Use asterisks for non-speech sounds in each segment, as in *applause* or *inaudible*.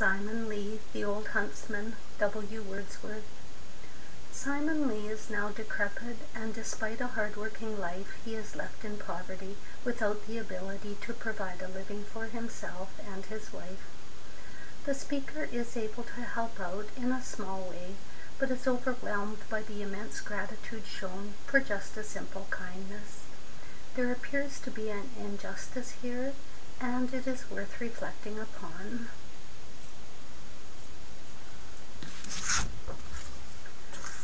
Simon Lee, the old huntsman, W. Wordsworth. Simon Lee is now decrepit, and despite a hard-working life, he is left in poverty, without the ability to provide a living for himself and his wife. The speaker is able to help out in a small way, but is overwhelmed by the immense gratitude shown for just a simple kindness. There appears to be an injustice here, and it is worth reflecting upon.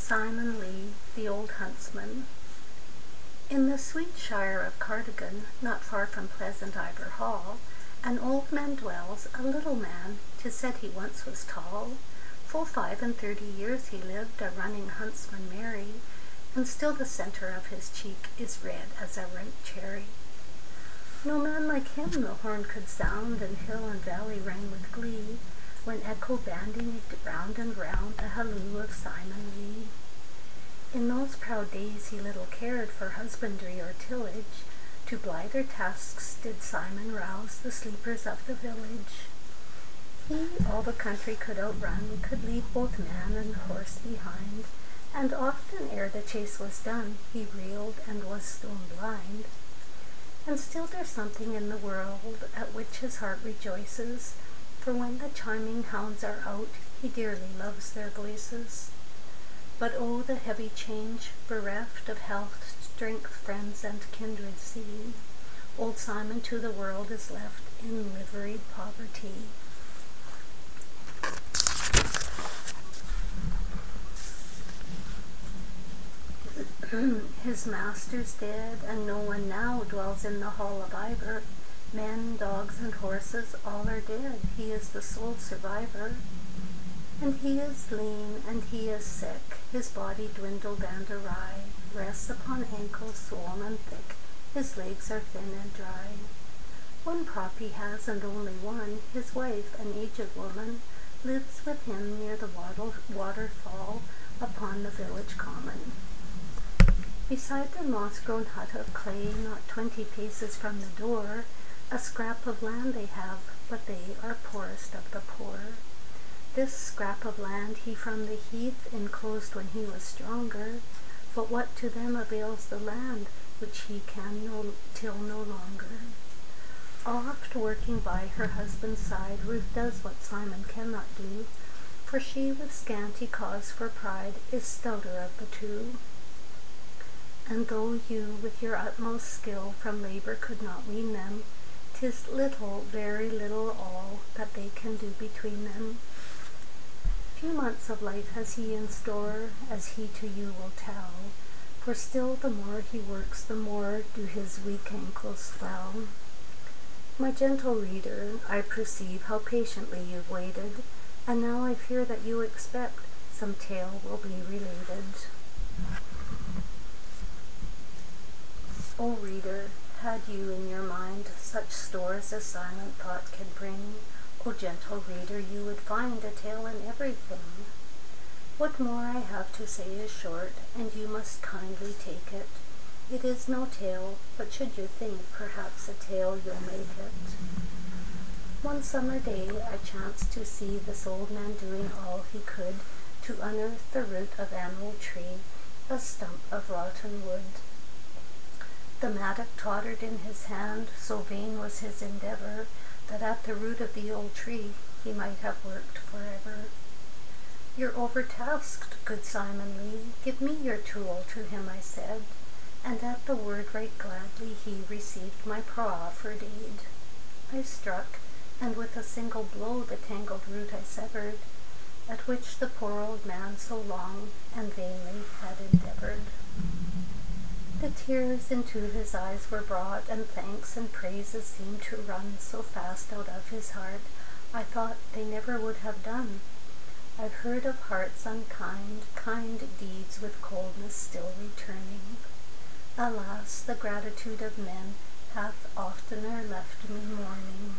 Simon Lee, the old huntsman. In the sweet shire of Cardigan, not far from pleasant Ivor Hall, an old man dwells, a little man, tis said he once was tall. Full five and thirty years he lived, a running huntsman merry, and still the centre of his cheek is red as a ripe cherry. No man like him the horn could sound, and hill and valley rang with glee, when echo bandying round and round the halloo of Simon Lee. In those proud days he little cared for husbandry or tillage, to blither tasks did Simon rouse the sleepers of the village. He all the country could outrun, could leave both man and horse behind, and often ere the chase was done, he reeled and was stone blind. And still there's something in the world at which his heart rejoices, for when the chiming hounds are out, he dearly loves their voices. But oh, the heavy change, bereft of health, strength, friends, and kindred seen, old Simon to the world is left in liveried poverty. *clears throat* His master's dead, and no one now dwells in the hall of Ivor, Men, dogs, and horses, all are dead. He is the sole survivor. And he is lean, and he is sick, his body dwindled and awry, rests upon ankles swollen and thick, his legs are thin and dry. One prop he has, and only one, his wife, an aged woman, lives with him near the waterfall upon the village common. Beside the moss-grown hut of clay, not twenty paces from the door, a scrap of land they have, but they are poorest of the poor. This scrap of land he from the heath enclosed when he was stronger, but what to them avails the land which he can no, till no longer? Oft working by her husband's side, Ruth does what Simon cannot do, for she with scanty cause for pride is stouter of the two. And though you with your utmost skill from labor could not wean them, 'Tis little, very little all, that they can do between them. Few months of life has he in store, as he to you will tell, for still the more he works, the more do his weak ankles swell. My gentle reader, I perceive how patiently you've waited, and now I fear that you expect some tale will be related. O reader, had you in your mind such stores as silent thought can bring, O gentle reader, you would find a tale in everything. What more I have to say is short, and you must kindly take it. It is no tale, but should you think perhaps a tale you'll make it. One summer day I chanced to see this old man doing all he could to unearth the root of an old tree, a stump of rotten wood. The mattock tottered in his hand, so vain was his endeavor, that at the root of the old tree he might have worked forever. You're overtasked, good Simon Lee, give me your tool, to him I said, and at the word right gladly he received my proffered aid. I struck, and with a single blow the tangled root I severed, at which the poor old man so long and vainly had endeavored. Tears into his eyes were brought, and thanks and praises seemed to run so fast out of his heart, I thought they never would have done. I've heard of hearts unkind, kind deeds with coldness still returning. Alas, the gratitude of men hath oftener left me mourning.